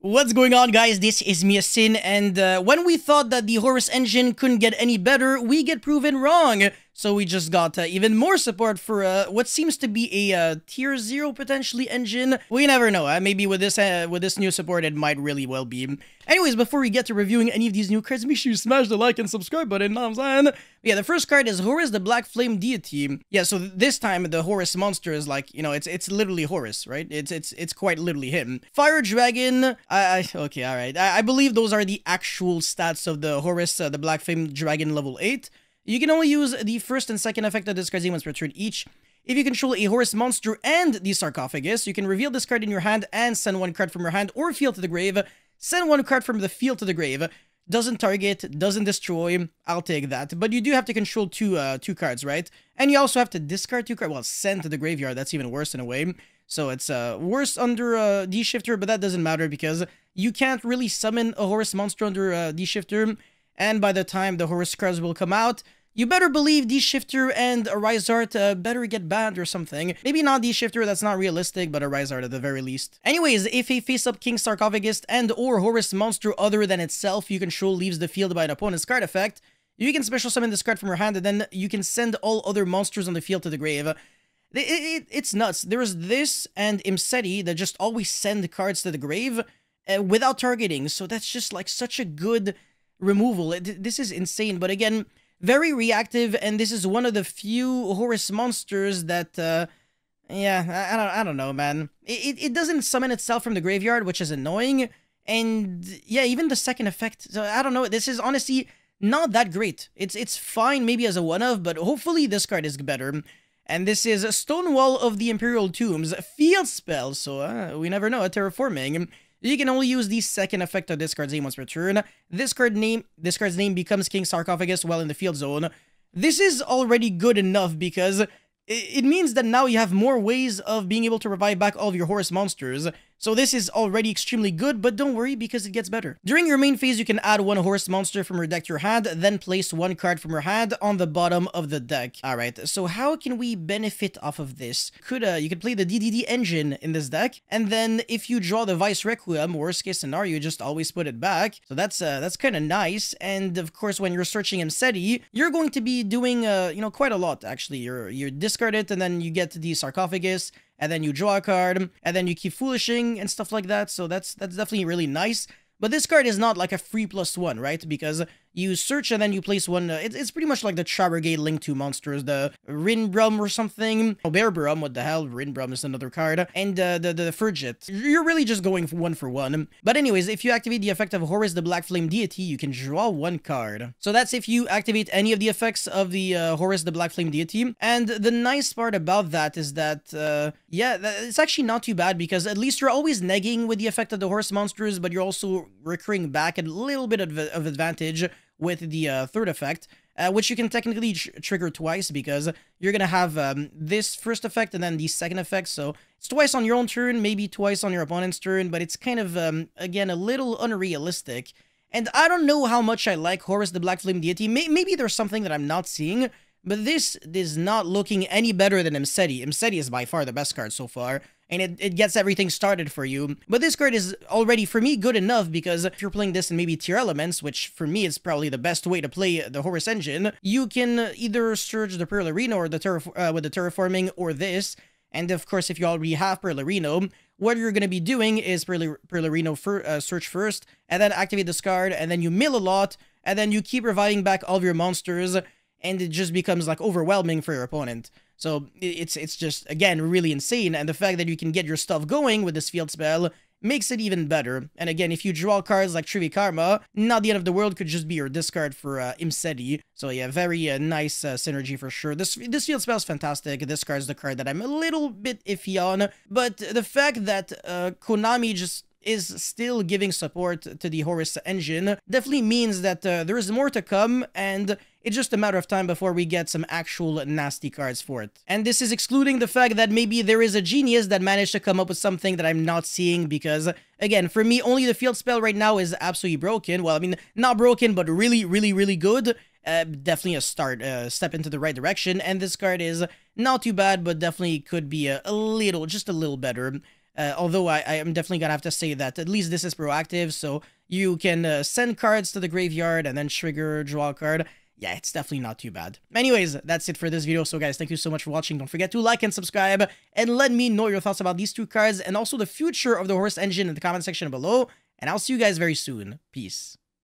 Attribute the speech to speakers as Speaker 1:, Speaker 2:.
Speaker 1: What's going on guys, this is Yacine, and uh, when we thought that the Horus engine couldn't get any better, we get proven wrong. So we just got uh, even more support for uh, what seems to be a uh, tier 0 potentially engine. We never know, uh, maybe with this uh, with this new support it might really well be. Anyways, before we get to reviewing any of these new cards, make sure you smash the like and subscribe button, know what I'm saying? Yeah, the first card is Horus the Black Flame Deity. Yeah, so this time the Horus monster is like, you know, it's it's literally Horus, right? It's it's it's quite literally him. Fire Dragon, I, I okay, alright. I, I, believe those are the actual stats of the Horus, uh, the Black Flame Dragon level 8. You can only use the first and second effect of this card once per turn each. If you control a Horus monster and the sarcophagus, you can reveal this card in your hand and send one card from your hand or field to the grave. Send one card from the field to the grave. Doesn't target, doesn't destroy, I'll take that. But you do have to control two uh, two cards, right? And you also have to discard two cards. Well, send to the graveyard, that's even worse in a way. So it's uh, worse under uh, D-Shifter, but that doesn't matter because you can't really summon a Horus monster under uh, D-Shifter. And by the time the Horus cards will come out, you better believe D-Shifter and a uh, better get banned or something. Maybe not D-Shifter, that's not realistic, but a at the very least. Anyways, if a face-up King Sarcophagus and or Horus monster other than itself you control leaves the field by an opponent's card effect, you can special summon this card from your hand and then you can send all other monsters on the field to the grave. It, it, it's nuts. There's this and Imsety that just always send cards to the grave uh, without targeting, so that's just like such a good removal. It, this is insane, but again, very reactive, and this is one of the few Horus monsters that, uh, yeah, I, I, don't, I don't know, man. It, it doesn't summon itself from the graveyard, which is annoying, and yeah, even the second effect, so I don't know, this is honestly not that great. It's, it's fine maybe as a one-of, but hopefully this card is better. And this is Stonewall of the Imperial Tombs, field spell, so uh, we never know, a terraforming. You can only use the second effect of this card's name once per turn. This card name, this card's name becomes King Sarcophagus while in the field zone. This is already good enough because it means that now you have more ways of being able to revive back all of your Horus monsters. So this is already extremely good, but don't worry because it gets better. During your main phase, you can add one Horus monster from your deck to your hand, then place one card from your hand on the bottom of the deck. Alright, so how can we benefit off of this? Could uh, You could play the DDD engine in this deck, and then if you draw the Vice Requiem, worst case scenario, you just always put it back. So that's uh, that's kind of nice, and of course when you're searching Imsety, you're going to be doing, uh, you know, quite a lot actually. You're, you discard it, and then you get the Sarcophagus, and then you draw a card, and then you keep foolishing and stuff like that. So that's that's definitely really nice. But this card is not like a free plus one, right? Because you search and then you place one. Uh, it's, it's pretty much like the Tri-Brigade Link to monsters, the Rinbrum or something. Oh, Bearbrumm, what the hell? Rinbrum is another card. And uh, the, the Ferrijit. You're really just going one for one. But anyways, if you activate the effect of Horus the Black Flame Deity, you can draw one card. So that's if you activate any of the effects of the uh, Horus the Black Flame Deity. And the nice part about that is that, uh, yeah, it's actually not too bad because at least you're always negging with the effect of the Horus monsters, but you're also recurring back a little bit of, of advantage with the uh, third effect, uh, which you can technically tr trigger twice because you're going to have um, this first effect and then the second effect. So it's twice on your own turn, maybe twice on your opponent's turn, but it's kind of, um, again, a little unrealistic. And I don't know how much I like Horus the Black Flame Deity. May maybe there's something that I'm not seeing, but this is not looking any better than Imsety. Imsety is by far the best card so far and it, it gets everything started for you. But this card is already, for me, good enough because if you're playing this in maybe Tearlaments, which for me is probably the best way to play the Horus engine, you can either Surge the Perlereino or the uh, with the Terraforming or this. And of course, if you already have Perlereino, what you're going to be doing is Perlereino for, uh, search first, and then activate this card, and then you mill a lot, and then you keep reviving back all of your monsters, and it just becomes like overwhelming for your opponent. So it's it's just again really insane, and the fact that you can get your stuff going with this field spell makes it even better. And again, if you draw cards like Trivikarma, not the end of the world could just be your discard for uh, Imsety. So yeah, very uh, nice uh, synergy for sure. This this field spell is fantastic. This card is the card that I'm a little bit iffy on, but the fact that uh, Konami just is still giving support to the Horus engine definitely means that uh, there is more to come and it's just a matter of time before we get some actual nasty cards for it. And this is excluding the fact that maybe there is a genius that managed to come up with something that I'm not seeing because, again, for me, only the field spell right now is absolutely broken. Well, I mean, not broken, but really, really, really good. Uh, definitely a start, uh, step into the right direction. And this card is not too bad, but definitely could be a, a little, just a little better. Uh, although I, I am definitely gonna have to say that at least this is proactive, so you can uh, send cards to the graveyard and then trigger draw a card. Yeah, it's definitely not too bad. Anyways, that's it for this video. So guys, thank you so much for watching. Don't forget to like and subscribe and let me know your thoughts about these two cards and also the future of the Horus engine in the comment section below. And I'll see you guys very soon. Peace.